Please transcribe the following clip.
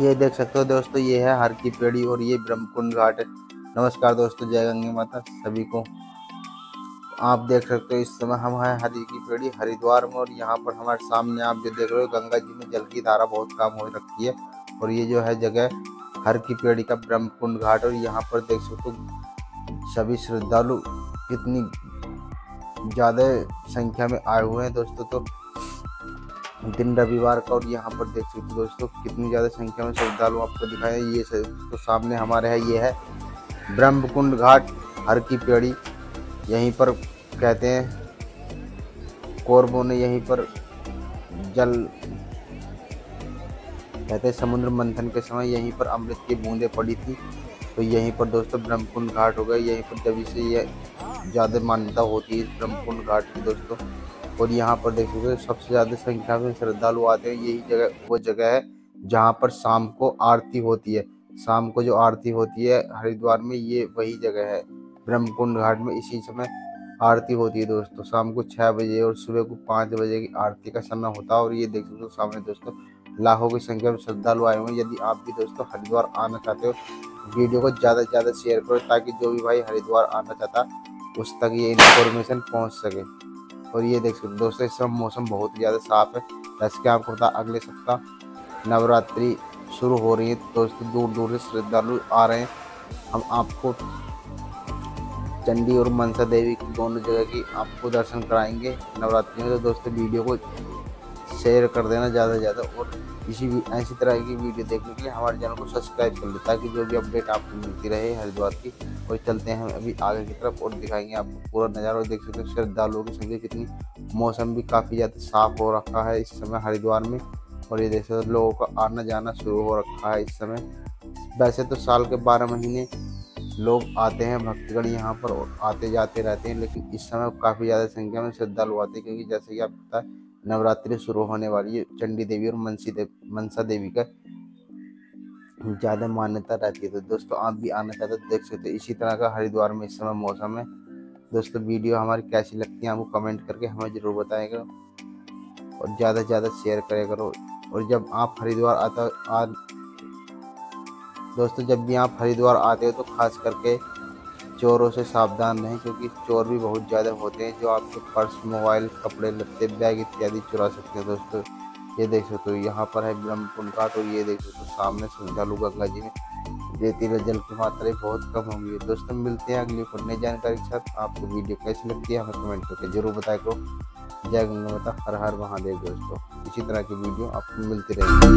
ये देख सकते हो दोस्तों, ये है हर की पेड़ी और ये ब्रह्मकुंड घाट है। नमस्कार दोस्तों, जय गंगे माता सभी को। आप देख सकते हो इस समय हम हैं हरी की पेड़ी, हरिद्वार में, और यहाँ पर हमारे सामने आप जो देख रहे हो, गंगा जी में जल की धारा बहुत कम हो रखी है। और ये जो है जगह हर की पेड़ी का ब्रह्मकुंड घाट और यहाँ पर देख सकते हो सभी श्रद्धालु कितनी ज़्यादा संख्या में आए हुए हैं दोस्तों। तो दिन रविवार का और यहाँ पर देख सकते हो दोस्तों, कितनी ज़्यादा संख्या में श्रद्धालु आपको दिखाया ये तो सामने हमारे है, ये है ब्रह्मकुंड घाट हर की पेड़ी यहीं पर कहते हैं कौरबों ने यहीं पर जल, कहते हैं, समुद्र मंथन के समय यहीं पर अमृत की बूंदें पड़ी थी। तो यहीं पर दोस्तों ब्रह्मकुंड घाट हो गए यहीं पर जब से ये ज़्यादा मान्यता होती है ब्रह्मकुंड घाट की दोस्तों। और यहाँ पर देख सकते सबसे ज़्यादा संख्या में श्रद्धालु आते हैं। यही जगह, वो जगह है जहाँ पर शाम को आरती होती है। शाम को जो आरती होती है हरिद्वार में, ये वही जगह है। ब्रह्मकुंड घाट में इसी समय आरती होती है दोस्तों। शाम को छः बजे और सुबह को पाँच बजे की आरती का समय होता है। और ये देख सकते हो सामने दोस्तों लाखों की संख्या में श्रद्धालु आए हुए हैं। यदि आप भी दोस्तों हरिद्वार आना चाहते हो, वीडियो को ज़्यादा से ज़्यादा शेयर करो ताकि जो भी भाई हरिद्वार आना चाहता, उस तक ये इन्फॉर्मेशन पहुँच सके। और ये देख सकते दोस्तों इस समय मौसम बहुत ही ज़्यादा साफ़ है। जैसे कि आपको पता अगले सप्ताह नवरात्रि शुरू हो रही है। दोस्तों दूर दूर से श्रद्धालु आ रहे हैं। हम आपको चंडी और मनसा देवी दोनों जगह की आपको दर्शन कराएँगे नवरात्रि में। तो दोस्तों, वीडियो को शेयर कर देना ज़्यादा से ज़्यादा और इसी ऐसी तरह की वीडियो देखने के लिए हमारे चैनल को सब्सक्राइब कर ले, ताकि जो भी अपडेट आपको मिलती रहे हरिद्वार की, और चलते हैं हम अभी आगे की तरफ़ और दिखाएँगे आपको पूरा नज़ारा। और देख सकते हैं श्रद्धालुओं की संख्या कितनी, मौसम भी काफ़ी ज़्यादा साफ़ हो रखा है इस समय हरिद्वार में, और ये देख सकते लोगों का आना जाना शुरू हो रखा है इस समय। वैसे तो साल के बारह महीने लोग आते हैं, भक्तगण यहाँ पर आते जाते रहते हैं, लेकिन इस समय काफ़ी ज़्यादा संख्या में श्रद्धालु आते हैं, क्योंकि जैसे कि आप पता है नवरात्रि शुरू होने वाली है। चंडी देवी और मनसी देवी, मनसा देवी का ज़्यादा मान्यता रहती है। तो दोस्तों, आप भी आना चाहते तो देख सकते हो। इसी तरह का हरिद्वार में इस समय मौसम है। दोस्तों, वीडियो हमारी कैसी लगती है आपको कमेंट करके हमें ज़रूर बताएगा। और ज़्यादा से ज़्यादा शेयर करे करो। और जब आप हरिद्वार आता, आ, दोस्तों, जब भी आप हरिद्वार आते हो तो खास करके चोरों से सावधान रहें, क्योंकि चोर भी बहुत ज़्यादा होते हैं जो आपके पर्स, मोबाइल, कपड़े, लत्ते, बैग इत्यादि चुरा सकते हैं दोस्तों। ये देख सकते हो, यहाँ पर है ब्रह्मकुंड का तो ये देख सकते हो, सामने श्रद्धालु गंगा जी में रेतीले जल की मात्रा बहुत कम होगी। दोस्तों, मिलते हैं अगली पर नई जानकारी के साथ। आपको वीडियो कैसी लगती है, हमें कमेंट करके ज़रूर बताया करो। जय गंगा माता, हर हर महादेव दोस्तों। इसी तरह की वीडियो आपको मिलती रहेगी।